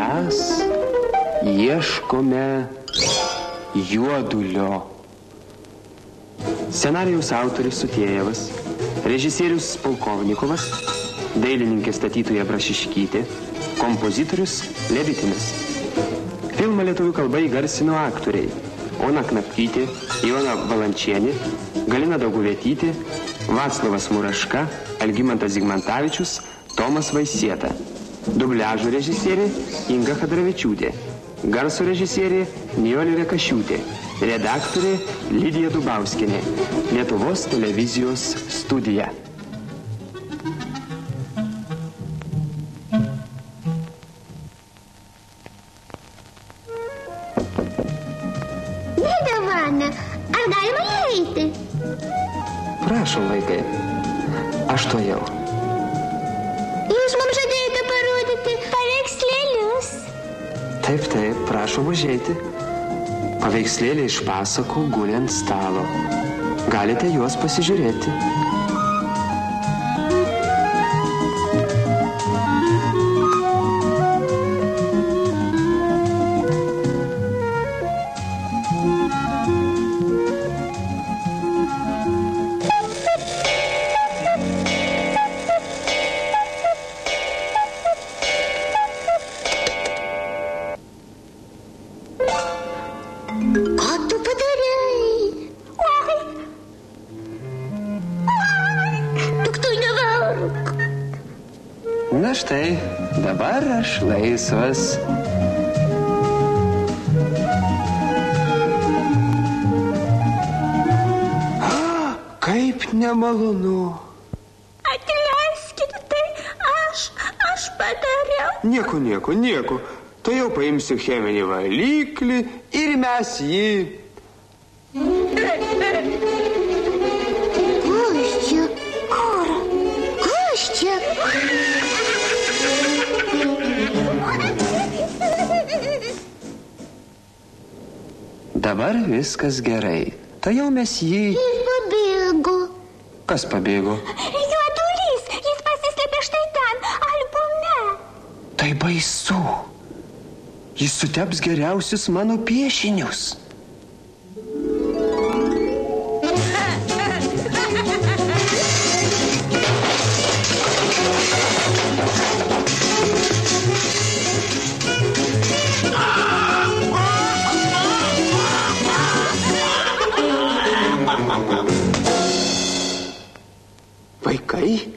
mes ieškome juodulio. Scenarijus autorius Sutiejevas, režisierius Polkovnikovas, dailininkė statytoja Brašiškytė, kompozitorius Levitinas. Filmą lietuvių kalba įgarsino aktoriai Ona Knapkytė, Iona Valančienė, Galina Dauguvietytė, Vaclavas Muraška, Algymantas Zigmantavičius, Tomas Vaisieta. Dubliažo režisierė Inga Hadravičiūtė. Garso režisierė Nijolė Rekašiūtė. Redaktorė Lydija Dubauskinė. Lietuvos televizijos studija. Prašom, vaikai. Aš to jau. Jūs mums žadėjote Taip, taip, prašom užeiti. Paveikslėlė iš pasakų guli ant stalo. Galite juos pasižiūrėti. Aš laisvas. Ah, Kaip nemalonu. Atleiskit, tai aš, aš padariau. Nieko, nieko, nieko. Tai jau paimsiu cheminį valiklį ir mes jį. Kas čia? Kur? Kas čia? Dabar viskas gerai. Tai jau mes jį. Jis pabėgo. Kas pabėgo? Juodulys, jis pasislėpė štai ten, albume. Tai baisu. Jis suteps geriausius mano piešinius. Vaikai,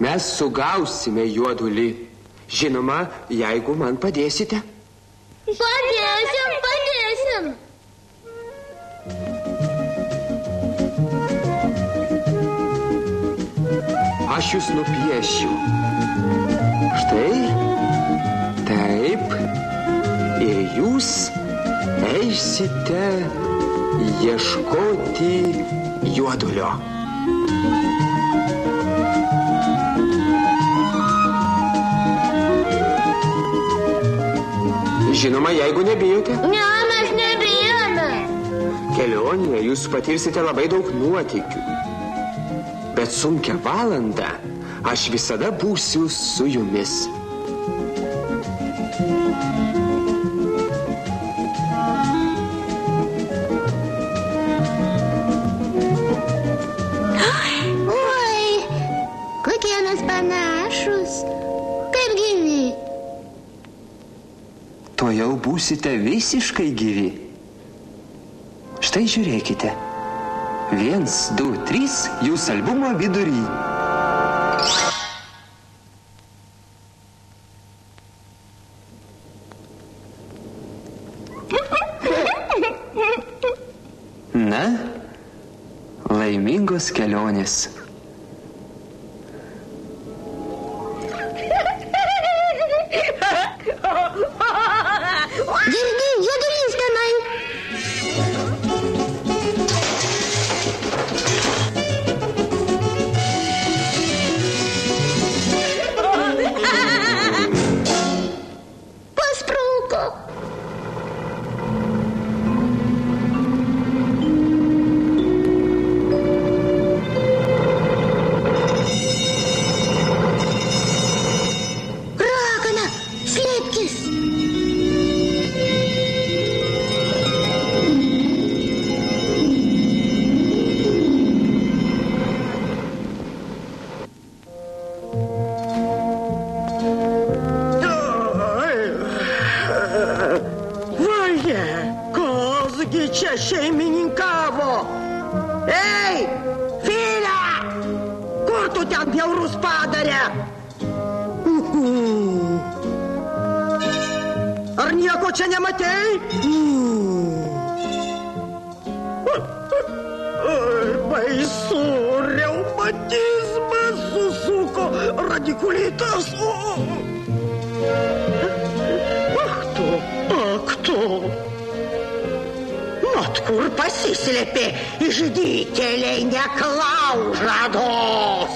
mes sugausime juodulį. Žinoma, jeigu man padėsite. Padėsim, padėsim. Aš jūs nupiešiu. Štai. Taip. Ir jūs eisite ieškoti juodulio. Žinoma, jeigu nebijote, Ne, mes nebijome. kelionėje jūs patirsite labai daug nuotykių. Bet sunkia valanda aš visada būsiu su jumis. Būsite visiškai gyvi. Štai žiūrėkite. Viens, du, trys, jūs albumo vidury. Na, laimingos kelionės. Ar nieko čia nematei? Ai, Baisu, reumatizmas susuko radikulitas. O. Ach tu, ak tu. Mat kur pasislėpė išdykėliai neklaužados.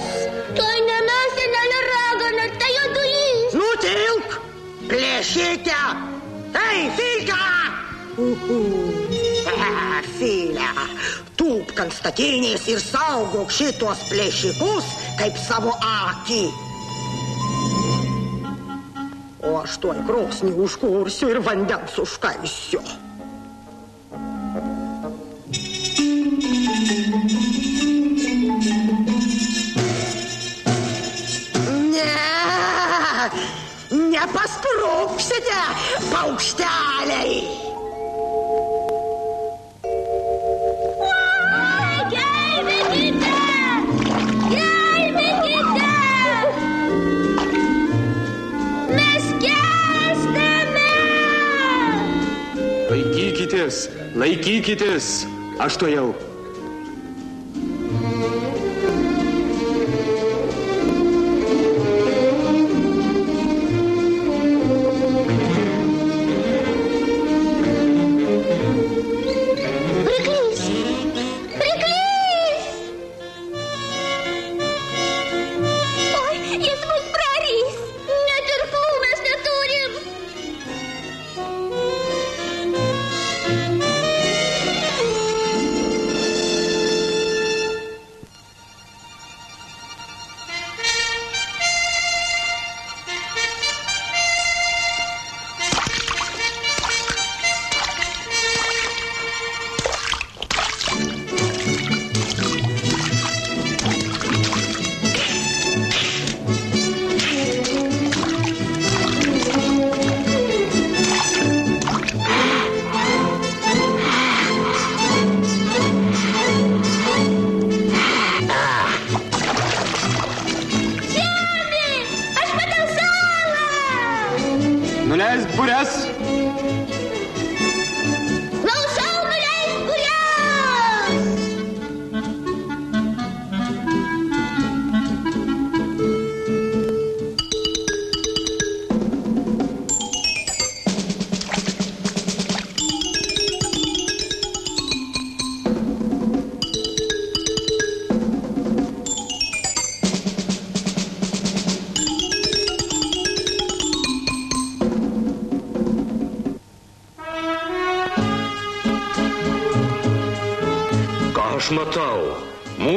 Tai ne mes, senelė ragana, tai jodulys. Nutilk, plėšykė. Ei, E, Filė, tūpk ant statinės ir saugok šitos plėšikus kaip savo akį. O aš tuoj krosnį užkursiu ir vandens užkaisiu. Nepaspruksite, paukšteliai. Gelbėkite! Gelbėkite! Mes kestame! Laikykitės, laikykitės. Aš to jau.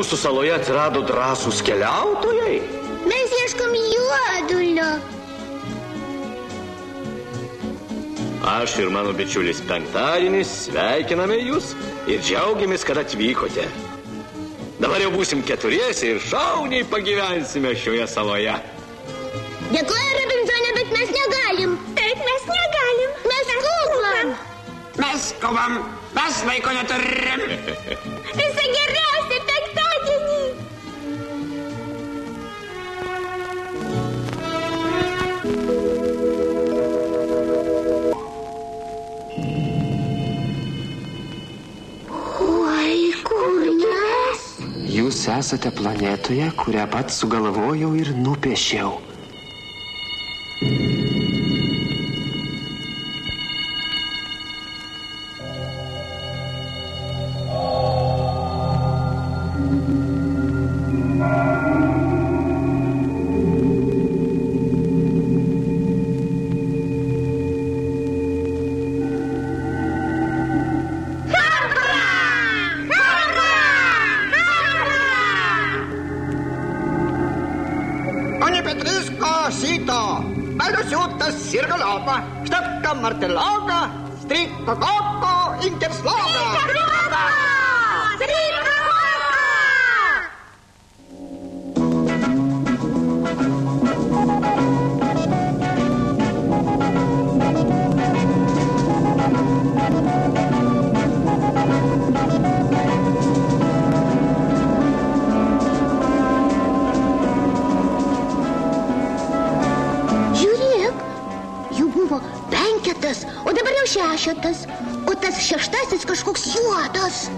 Mūsų saloje atsirado drąsūs keliautojai. Mes ieškom juodulio. Aš ir mano bičiulis penktadienis sveikiname jūs ir džiaugiamės, kad atvykote. Dabar jau būsim keturiesi ir šauniai pagyvensime šioje saloje. Dėkuoju, Robinsonė, bet mes negalim. Taip, mes negalim. Mes skubam. Mes skubam, mes laiko neturim. Jūs esate planetoje, kurią pats sugalvojau ir nupiešiau. Sito, bello siutta sirgalopa, stacca martelloga, stritto cocco, intersloga. Šešetas, o tas šeštasis kažkoks juodas.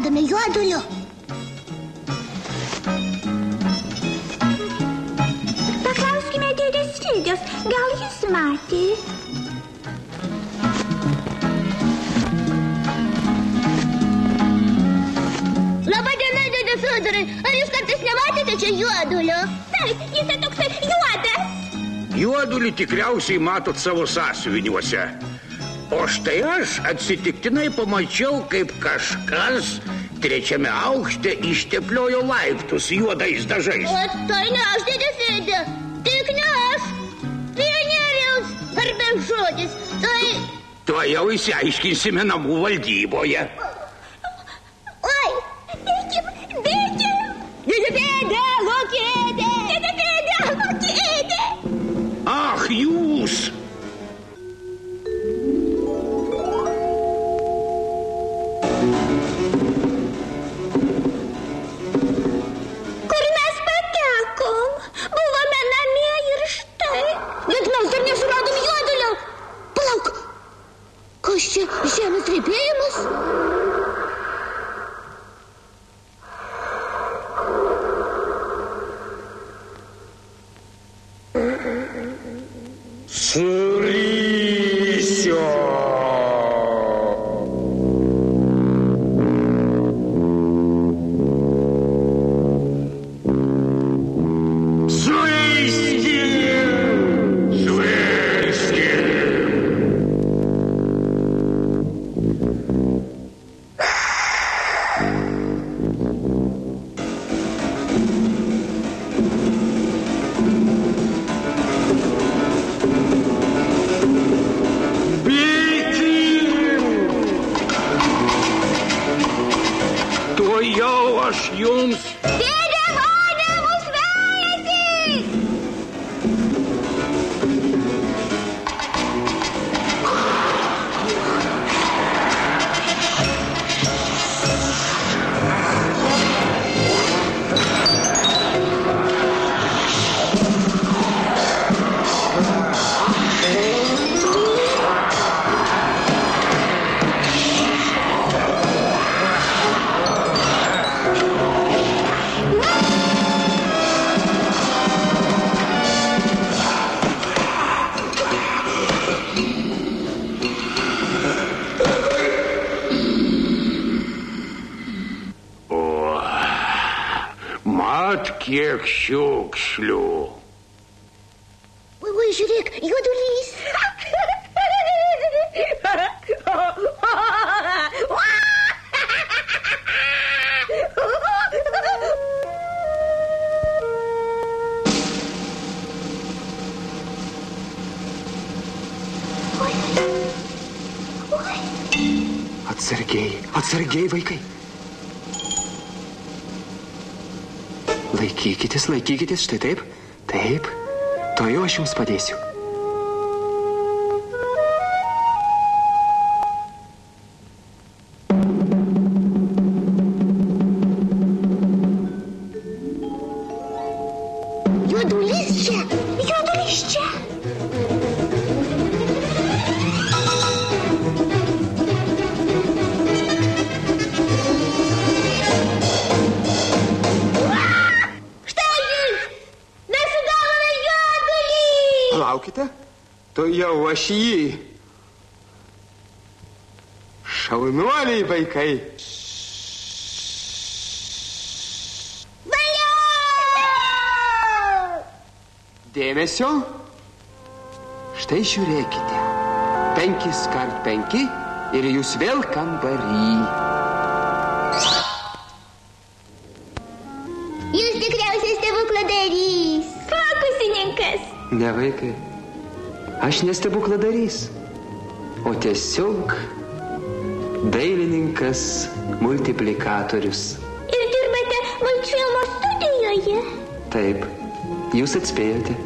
Neradome juodulio. Paklauskime dėdės Fridės, gal jis matė? Labą dieną, dėdė Fiodorai. Ar jūs kartais nematėte čia juodulio? Taip, jis toksai juodas. Juodulį tikriausiai matot savo sąsiuviniuose. O štai aš atsitiktinai pamačiau, kaip kažkas trečiame aukšte ištepliojo laiptus juodais dažais. O tai ne aš, dėdė Fridė. Tik ne aš. Pionieriaus garbės žodis. Tai... Tuo jau įsiaiškinsime namų valdyboje. Please! Сладких щук шлю. Ой, ой, Жирек, йодулись. Сергей, от Сергея, Сергеевой. Laikykitės, laikykitės, štai taip, taip. To jau aš jums padėsiu. To jau aš jį. Šaunuoliai vaikai. Dėmesio. Štai žiūrėkite. Penkis kart penki ir jūs vėl kambarį. Jūs tikriausiai stebukladarys. Fokusininkas. Ne vaikai. Aš nestebukladarys, o tiesiog dailininkas multiplikatorius. Ir dirbate multfilmo studijoje? Taip, jūs atspėjote.